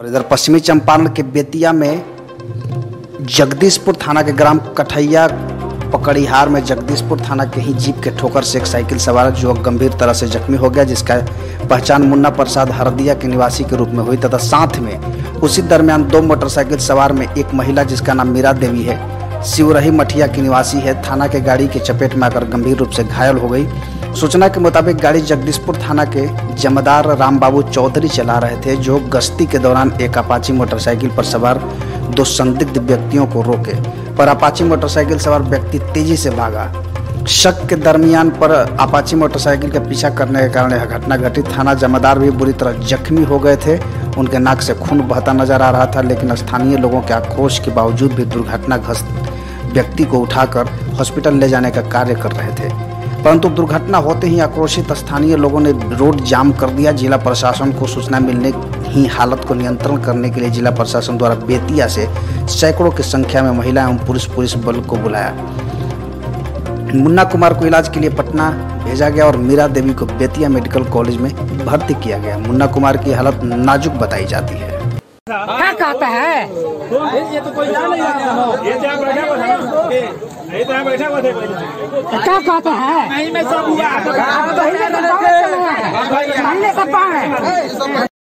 और इधर पश्चिमी चंपारण के बेतिया में जगदीशपुर थाना के ग्राम कठैया पकड़िहार में जगदीशपुर थाना के ही जीप के ठोकर से एक साइकिल सवार युवक गंभीर तरह से जख्मी हो गया, जिसका पहचान मुन्ना प्रसाद हरदिया के निवासी के रूप में हुई तथा साथ में उसी दरमियान दो मोटरसाइकिल सवार में एक महिला, जिसका नाम मीरा देवी है। शिवरही मठिया की निवासी है। थाना के गाड़ी के चपेट में आकर गंभीर रूप से घायल हो गई। सूचना के मुताबिक गाड़ी जगदीशपुर थाना के जमदार रामबाबू चौधरी चला रहे थे, जो गश्ती के दौरान एक अपाची मोटरसाइकिल पर सवार दो संदिग्ध व्यक्तियों को रोके। पर अपाची मोटरसाइकिल सवार व्यक्ति तेज़ी से भागा। शक के दरमियान पर अपाची मोटरसाइकिल का पीछा करने के कारण यह घटना घटी। थाना जमादार भी बुरी तरह जख्मी हो गए थे। उनके नाक से खून बहता नज़र आ रहा था, लेकिन स्थानीय लोगों के आक्रोश के बावजूद भी दुर्घटनाग्रस्त व्यक्ति को उठाकर हॉस्पिटल ले जाने का कार्य कर रहे थे। परंतु दुर्घटना होते ही आक्रोशित स्थानीय लोगों ने रोड जाम कर दिया। जिला प्रशासन को सूचना मिलने ही हालत को नियंत्रण करने के लिए जिला प्रशासन द्वारा बेतिया से सैकड़ों की संख्या में महिला एवं पुरुष पुलिस बल को बुलाया। मुन्ना कुमार को इलाज के लिए पटना भेजा गया और मीरा देवी को बेतिया मेडिकल कॉलेज में भर्ती किया गया। मुन्ना कुमार की हालत नाजुक बताई जाती है। क्या कहता है? ये तो कोई नहीं ये जहाँ बैठा हुआ था ये तो यहाँ बैठा हुआ थे। क्या कहता है? नहीं मैं सब हुआ। है।